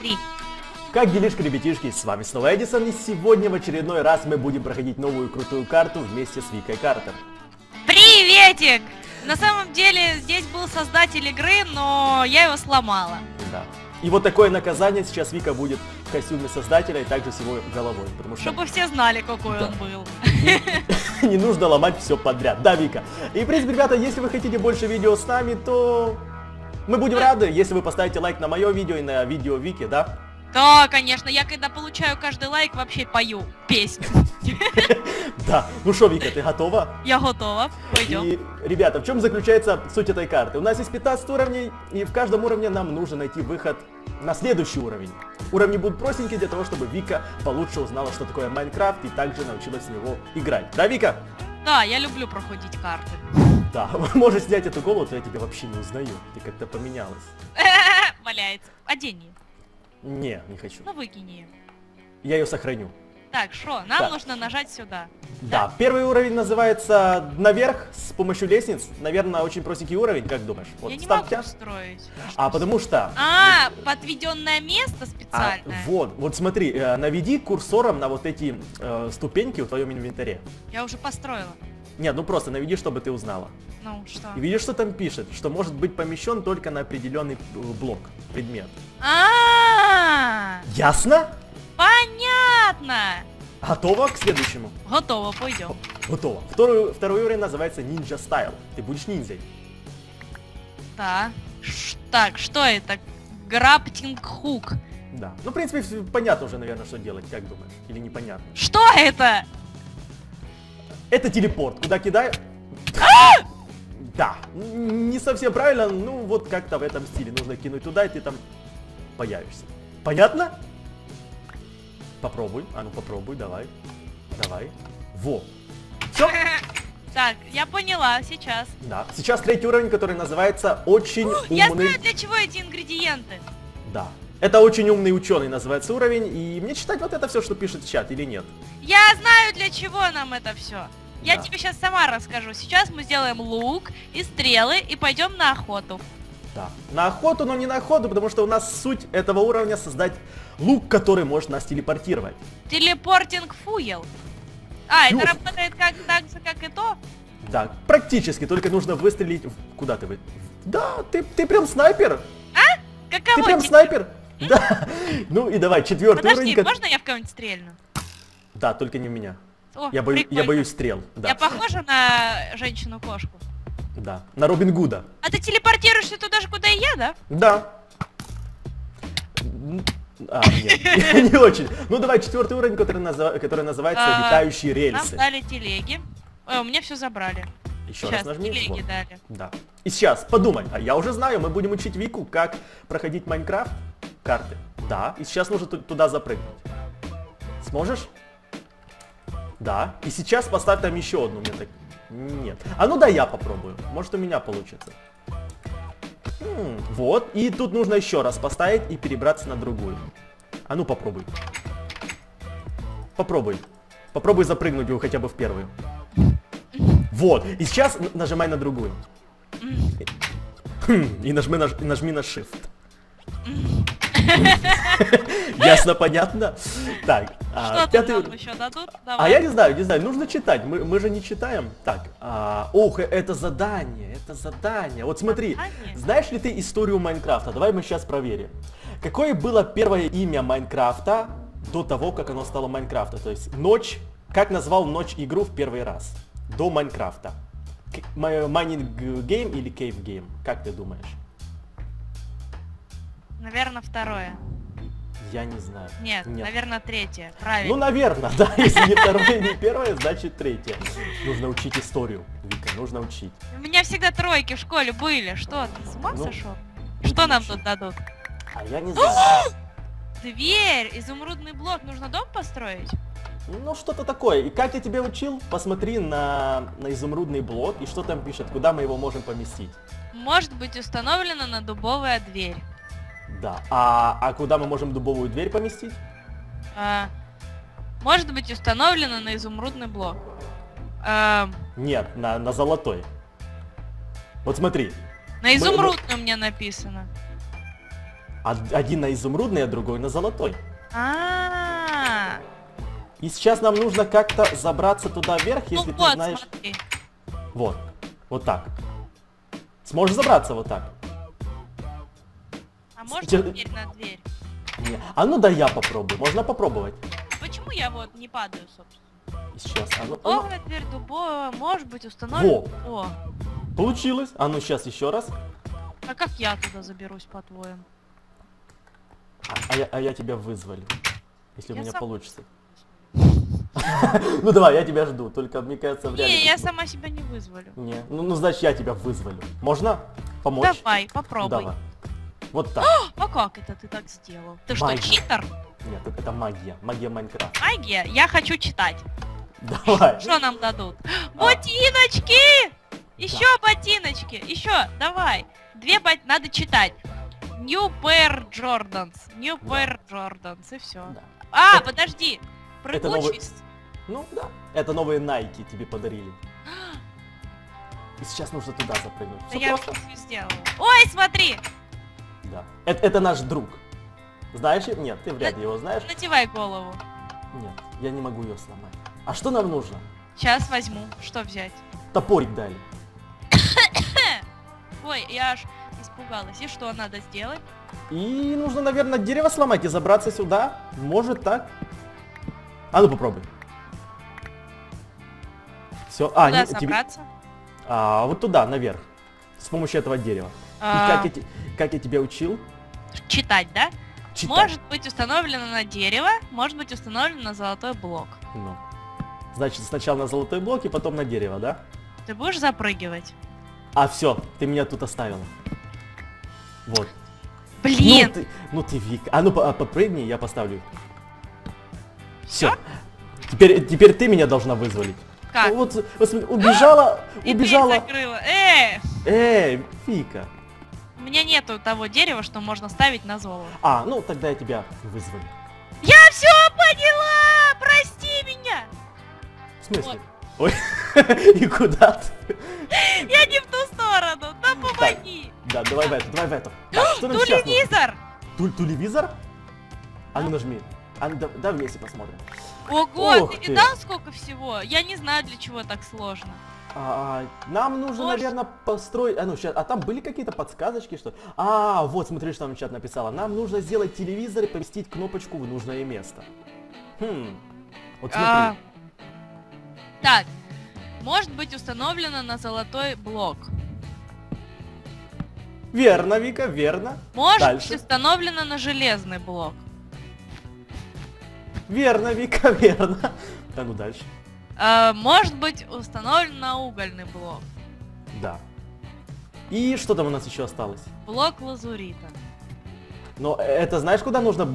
Три. Как делишки, ребятишки? С вами снова Эдисон, и сегодня в очередной раз мы будем проходить новую крутую карту вместе с Викой Картер. Приветик! На самом деле здесь был создатель игры, но я его сломала. Да. И вот такое наказание сейчас Вика будет в костюме создателя и также с его головой, потому что Чтобы все знали, какой Да. он был. не нужно ломать все подряд. Да, Вика? И, в принципе, ребята, если вы хотите больше видео с нами, то мы будем рады, если вы поставите лайк на мое видео и на видео Вики, да? Да, конечно, я когда получаю каждый лайк, вообще пою песню. Да. Ну что, Вика, ты готова? Я готова. Пойдем. И, ребята, в чем заключается суть этой карты? У нас есть 15 уровней, и в каждом уровне нам нужно найти выход на следующий уровень. Уровни будут простенькие для того, чтобы Вика получше узнала, что такое Майнкрафт, и также научилась в него играть. Да, Вика? Да, я люблю проходить карты. Да, можешь снять эту голову, то я тебя вообще не узнаю. Ты как-то поменялась. Валяется. Одень ее. Не, не хочу. Ну выкинь ее. Я ее сохраню. Так, что? Нам Так. нужно нажать сюда. Да, первый уровень называется наверх с помощью лестниц. Наверное, очень простенький уровень, как думаешь? Вот я не могу тя- строить. А потому что... А, подведенное место а, специальное. вот, вот смотри, э, наведи курсором на вот эти э, ступеньки в твоем инвентаре. Я уже построила. Нет, ну просто наведи, чтобы ты узнала. Ну что? И видишь, что там пишет? Что может быть помещен только на определенный э, блок, предмет. А, Ясно? понятно. Готово к следующему? Готово, пойдем. Готово. Второй, второй уровень называется Ninja Style. Ты будешь ниндзей. Так, ш- так, что это? Граптинг хук. Да. Ну, в принципе, понятно уже, наверное, что делать, как думаешь? Или непонятно? Что это? Это телепорт. Куда кидай... Да. н- Не совсем правильно, ну вот как-то в этом стиле. Нужно кинуть туда, и ты там появишься. Понятно? Попробуй. А ну попробуй, давай. Давай. Во. Все? Так, я поняла, сейчас. Да. Сейчас третий уровень, который называется очень Я умный. знаю, для чего эти ингредиенты. Да. Это очень умный ученый называется уровень. И мне читать вот это все, что пишет чат, или нет? Я знаю, для чего нам это все. Я Да. тебе сейчас сама расскажу. Сейчас мы сделаем лук и стрелы и пойдем на охоту. Да. На охоту, но не на охоту, потому что у нас суть этого уровня создать лук, который может нас телепортировать. Телепортинг фуел. А, это Фью. работает как так же, как и то? Да, практически, только нужно выстрелить... в- Куда ты вы? Да, ты, ты прям снайпер. Ты Каково прям тебе? снайпер. Да. Ну и давай, четвертый Подожди, уровень. ко- можно я в кого-нибудь стрельну? Да, только не в меня. О, Я, бою- я боюсь стрел. Да, Я похожа на женщину-кошку? да. На Робин Гуда. А ты телепортируешься туда же, куда и я, да? Да. А, нет, не очень. Ну давай, четвертый уровень, который, назва- который называется А, «Летающие Нам рельсы». дали телеги. Ой, у меня все забрали. Еще Сейчас, раз нажми. телеги Вот. дали. Да. И сейчас, подумай, а я уже знаю, мы будем учить Вику, как проходить Майнкрафт карты. Да, и сейчас нужно ту- туда запрыгнуть. Сможешь? Да. И сейчас поставь там еще одну. Мне так... Нет. А ну да я попробую. Может у меня получится. М, вот. И тут нужно еще раз поставить и перебраться на другую. А ну попробуй. Попробуй. Попробуй запрыгнуть его хотя бы в первую. Вот. И сейчас нажимай на другую. Хм, И нажми на, и нажми на Shift. Ясно, понятно? Так, а, Что пятый... там нам еще дадут? А я не знаю, не знаю, нужно читать, мы, мы же не читаем. Так, а, ох, э- это задание, это задание. Вот смотри, знаешь ли ты историю Майнкрафта? Давай мы сейчас проверим. Какое было первое имя Майнкрафта до того, как оно стало Майнкрафта? То есть Нотч, как назвал Нотч игру в первый раз? До Майнкрафта. Mining game или cave game? Как ты думаешь? Наверное, второе. Я не знаю. Нет, наверное, третье. Правильно. Ну, наверное, да. Если не второе, не первое, значит третье. Нужно учить историю, Вика, нужно учить. У меня всегда тройки в школе были. Что, ты с ума Ну, сошел? Что нам тут дадут? А я не знаю. Дверь, изумрудный блок. Нужно дом построить? Ну, что-то такое. И как я тебе учил, посмотри на, на изумрудный блок и что там пишет, куда мы его можем поместить. Может быть установлена на дубовая дверь. Да. А, а куда мы можем дубовую дверь поместить? А, может быть установлена на изумрудный блок. Эм, Нет, на, на золотой. Вот смотри. на изумрудный у меня написано. Од- Один на изумрудный, а другой на золотой. А, И сейчас нам нужно как-то забраться туда вверх, ну если ты вот, знаешь... смотри. Вот. Вот так. Сможешь забраться вот так? А можно Те- дверь на дверь? Не. А ну да я попробую. Можно попробовать. Почему я вот не падаю, собственно? Сейчас. А ну, а ну. Дверь дубовая, может быть установлена. О, Получилось. А ну сейчас еще раз. а как я туда заберусь, по-твоему? А, а я, а я тебя вызвали. Если у Я меня сам- получится. Ну давай, я тебя жду. Только мне кажется, вряд ли. Не, я сама себя не вызволю. Не. Ну, ну значит я тебя вызволю. Можно помочь? Давай, попробуй. Давай. Вот так. А как это ты так сделал? Ты что, Магия. читер? Нет, это, магия. Магия Майнкрафта. Магия? Я хочу читать. Давай. Что нам дадут? Ботиночки! Еще ботиночки! Еще, давай. Две бот... Надо читать. New Pair Jordans. New. Pair Jordans. И все. А, подожди. Прыгучий. Ну да. Это новые Nike тебе подарили. И сейчас нужно туда запрыгнуть. Да я всё сделала. Ой, смотри! Да. Это, это наш друг. Знаешь? Нет, ты вряд ли его знаешь. Надевай голову. Нет, я не могу ее сломать. А что нам нужно? Сейчас возьму. Что взять? Топорик дали. Ой, я аж испугалась. И что надо сделать? И нужно, наверное, дерево сломать и забраться сюда. Может так. А ну попробуй. Все. А, Куда не- тебе- а, вот туда, наверх. С помощью этого дерева. И А, как я, те- как я тебя учил? Читать, да? Читать. Может быть установлено на дерево, может быть установлено на золотой блок. Ну. Значит, сначала на золотой блок и потом на дерево, да? Ты будешь запрыгивать? А, все, ты меня тут оставила. Вот. Блин! Ну ты, ну ты Вик. А ну а, подпрыгни, я поставлю. Все. Теперь, теперь ты меня должна вызволить. Как? Вот, вот смотри, убежала, И убежала. закрыла. Э, Эй, Вика. У меня нету того дерева, что можно ставить на золото. А, ну тогда я тебя вызволю. Я все поняла! Прости меня! В смысле? Ой, и куда ты? Я не в ту сторону! Да помоги! Да, давай в эту, давай в эту. Так, что? Телевизор! Туль- Телевизор? А ну нажми. А да, да вместе посмотрим. Ого, ты ты. видал сколько всего? Я не знаю, для чего так сложно. А, нам нужно, Может- наверное, построить... А, ну, щас, а там были какие-то подсказочки, что... А, вот, смотри, что нам чат написала. Нам нужно сделать телевизор и поместить кнопочку в нужное место. Хм. Вот смотри. А, Так, может быть установлено на золотой блок. Верно, Вика, верно. Может Дальше. быть установлено на железный блок. Верно, Вика, верно. А ну дальше. А, может быть установлено на угольный блок. Да. И что там у нас еще осталось? Блок лазурита. Но это знаешь, куда нужно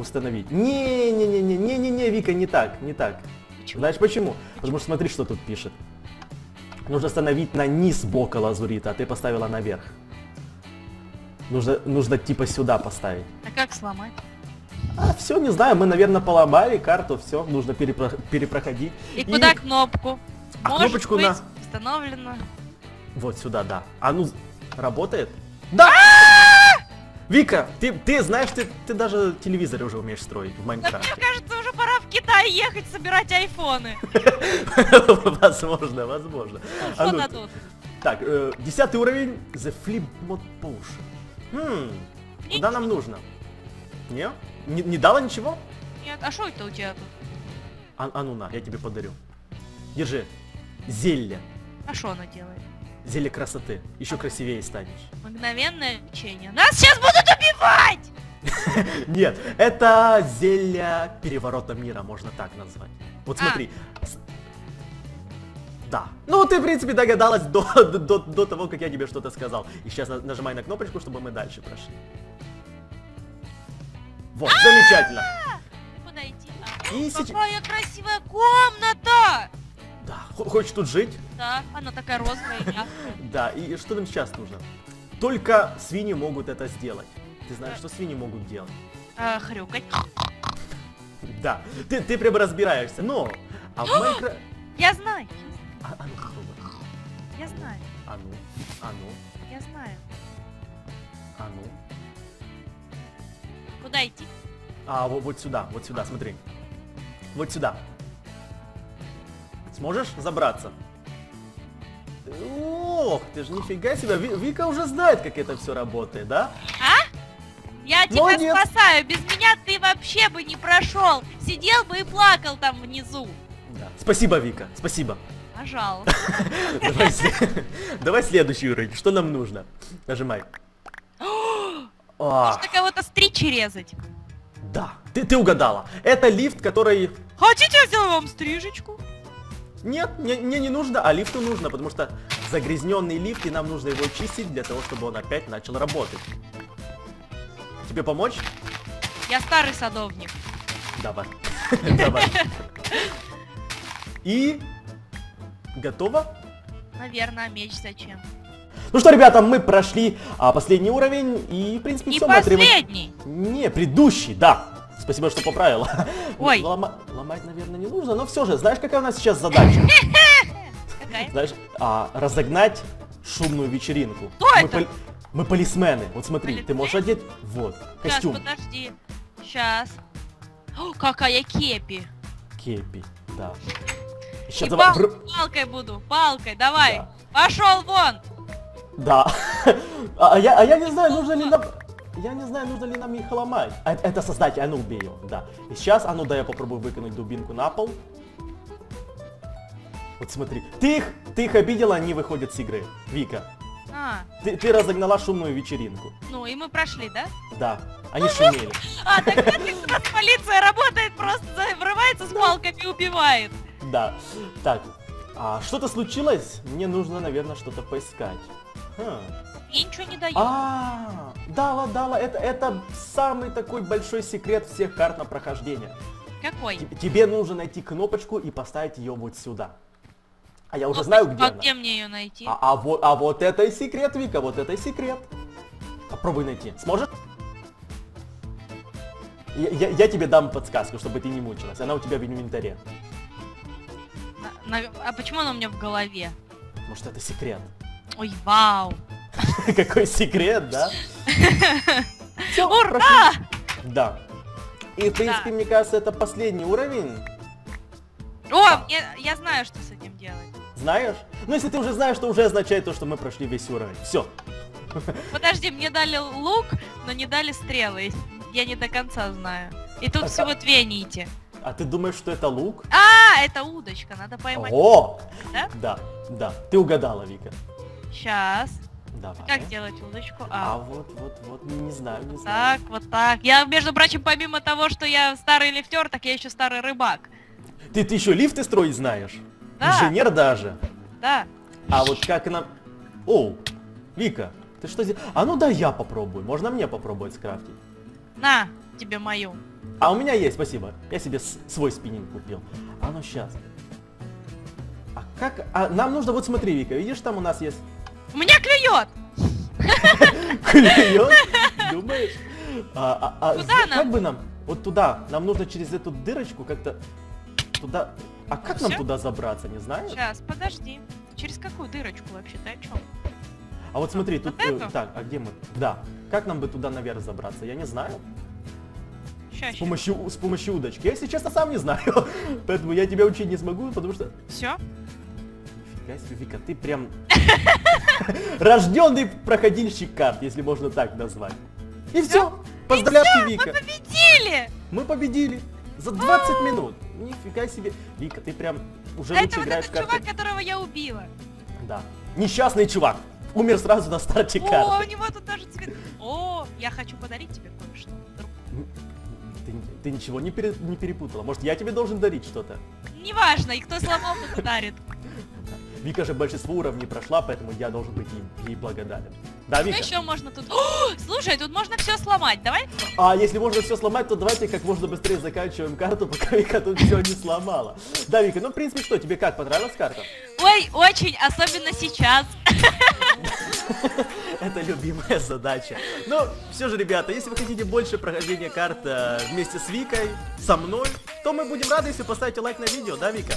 установить? Не-не-не-не-не-не-не, Вика, не так, не так. Почему? Знаешь почему? Потому что смотри, что тут пишет. Нужно установить на низ бока лазурита, а ты поставила наверх. Нужно, нужно типа сюда поставить. А как сломать? А, все, не знаю, мы, наверное, поломали карту, все, нужно перепро- перепроходить. И, куда кнопку? А Может кнопочку быть на- установлено. Вот сюда, да. А ну, работает? Да! Вика, ты, ты знаешь, ты, ты даже телевизор уже умеешь строить в Да Майнкрафте. мне кажется, уже пора в Китай ехать собирать айфоны. Возможно, возможно. А Что ну, дадут? Так, э, десятый уровень, The Flip Mod Potion. Хм, куда нам нужно? Не? Не, не дала ничего? Нет, а что это у тебя тут? А, а ну на, я тебе подарю. Держи. Зелье. А что она делает? Зелье красоты. Еще красивее станешь. Мгновенное лечение. Нас сейчас будут убивать! Нет, это зелье переворота мира, можно так назвать. Вот А. смотри. Да. Ну, ты, в принципе, догадалась до, до, до того, как я тебе что-то сказал. И сейчас на- нажимай на кнопочку, чтобы мы дальше прошли. Вот, замечательно. А, И сейчас... Какая красивая комната! Да, хо- хочешь тут жить? Да, она такая розовая и мягкая. Да, и что нам сейчас нужно? Только свиньи могут это сделать. Ты знаешь, что свиньи могут делать? А, хрюкать. Да, ты, ты прям разбираешься, но... А в Майнкрафте... Я знаю, А, а ну попробуй. я знаю, А ну, а ну, я знаю. а ну. Куда идти? А, вот, вот сюда, вот сюда, смотри. Вот сюда. Сможешь забраться? Ох, ты же нифига себе. Ви- Вика уже знает, как это все работает, да? Я тебя Молодец. спасаю. Без меня ты вообще бы не прошел. Сидел бы и плакал там внизу. Да. Спасибо, Вика, спасибо. Пожалуйста. Давай следующий уровень. Что нам нужно? Нажимай. А, Нужно кого-то стричь и резать. да, ты, ты угадала. Это лифт, который... Хотите, я сделаю вам стрижечку? Нет, мне, мне не нужно, а лифту нужно, потому что загрязненный лифт, и нам нужно его чистить для того, чтобы он опять начал работать. Тебе помочь? Я старый садовник. Давай. Давай. И... Готово? Наверное, меч зачем? Ну что, ребята, мы прошли а, последний уровень, и, в принципе, И все последний. Не, предыдущий, да. Спасибо, что поправила. Ой. Лома- Ломать, наверное, не нужно, но все же, знаешь, какая у нас сейчас задача? Какая? Знаешь, а, разогнать шумную вечеринку. Кто мы, это? пол- мы полисмены. Вот смотри, ты можешь одеть, вот, Сейчас, костюм, подожди. Сейчас. О, какая кепи. кепи, да. И Сейчас давай, пал- вр- палкой буду, палкой, давай. Да. Пошел вон. Да. А, а я, а я не знаю, нужно ли нам... Я не знаю, нужно ли нам их ломать. А, это создать, а ну убей его, да. И сейчас, а ну да, я попробую выкинуть дубинку на пол. Вот смотри. Ты их, ты их обидела, они выходят с игры. Вика, А, ты, ты разогнала шумную вечеринку. ну и мы прошли, да? Да, они шумели. А, так полиция работает, просто врывается с палками и убивает. Да. Так, а что-то случилось? Мне нужно, наверное, что-то поискать. Хм. Я ничего не даю. А, дала, дала, это, это самый такой большой секрет всех карт на прохождение. Какой? Т- Тебе нужно найти кнопочку и поставить ее вот сюда. А я уже Ну, знаю, где а она. где мне ее найти? А, а вот, а вот это и секрет, Вика, вот это и секрет. Попробуй найти. Сможешь? Я, я- я тебе дам подсказку, чтобы ты не мучилась. Она у тебя в инвентаре. На- на- а почему она у меня в голове? Может, это секрет. Ой, вау. Какой секрет, да? Всё, Ура! прошли. Да. И, в принципе, мне кажется, это последний уровень. О, мне- я знаю, что с этим делать. Знаешь? Ну, если ты уже знаешь, то уже означает то, что мы прошли весь уровень. Все. Подожди, мне дали лук, но не дали стрелы. Я не до конца знаю. И тут А всего две нити. А ты думаешь, что это лук? А, это удочка, надо поймать. О! Да? Да, да. Ты угадала, Вика. Сейчас. Давай. Как делать удочку? А А, вот, вот, вот, не знаю, не знаю. так, вот так. Я, между прочим, помимо того, что я старый лифтер, так я еще старый рыбак. Ты, ты еще лифты строить знаешь? Да. Инженер даже. Да. А вот как нам... О, Вика, ты что здесь? А ну да, я попробую. Можно мне попробовать скрафтить? На, тебе мою. А у меня есть, спасибо. Я себе свой спиннинг купил. А ну сейчас. А как... А нам нужно... Вот смотри, Вика, видишь, там у нас есть... У меня клюет! Клюет? Думаешь? А, а- а Куда нам? Как бы нам? Вот туда. Нам нужно через эту дырочку как-то... Туда... А как нам туда забраться, не знаешь? Сейчас, подожди. Через какую дырочку вообще? Ты о чем? А вот смотри, Вот тут... э, эту? так, а где мы? Да. Как нам бы туда наверх забраться? Я не знаю. Сейчас, С помощью, с помощью удочки. Я, если честно, сам не знаю. Поэтому я тебя учить не смогу, потому что... Все? Нифига себе, Вика, ты прям... Рожденный проходильщик карт, если можно так назвать. И все. Поздравляю, Вика. Победили! Мы победили. За 20 минут. Нифига себе. Вика, ты прям уже это лучше вот играешь в этот карты. чувак, которого я убила. Да. Несчастный чувак. Умер сразу на старте О, у карты. него тут даже цвет. О, я хочу подарить тебе кое-что. Ты, ты ничего не, пере- не перепутала. Может, я тебе должен дарить что-то? Неважно, и кто сломал, тот дарит. Вика же большинство уровней прошла, поэтому я должен быть ей, ей благодарен. Да, Что Вика? еще можно тут? О, слушай, тут можно все сломать. Давай. А если можно все сломать, то давайте как можно быстрее заканчиваем карту, пока Вика тут все не сломала. Да, Вика, ну в принципе что, тебе как, понравилась карта? Ой, очень, особенно сейчас. Это любимая задача. Но все же, ребята, если вы хотите больше прохождения карт э, вместе с Викой, со мной, то мы будем рады, если поставите лайк на видео, да, Вика?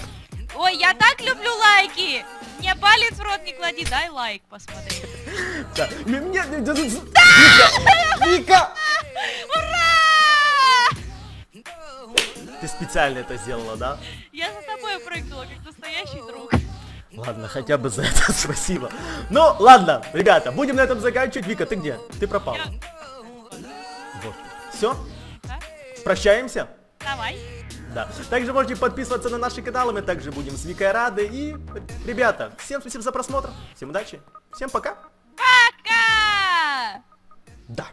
Ой, я так люблю лайки. Мне палец в рот не клади, дай лайк, посмотри. Да. Мне- мне- Вика! Вика! Ура! специально это сделала, да? Я за тобой прыгнула, как настоящий друг. Ладно, хотя бы за это спасибо. Ну, ладно, ребята, будем на этом заканчивать. Вика, ты где? Ты пропала. Я- Вот. Все? Да? Прощаемся? Давай. Да. Также можете подписываться на наши каналы, мы также будем с Викой рады. И, ребята, всем спасибо за просмотр, всем удачи, всем пока. Пока! Да.